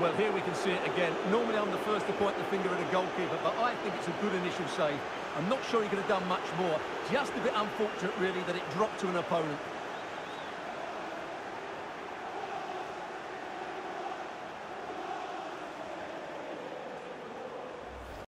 Well, here we can see it again. Normally I'm the first to point the finger at a goalkeeper, but I think it's a good initial save. I'm not sure he could have done much more. Just a bit unfortunate, really, that it dropped to an opponent.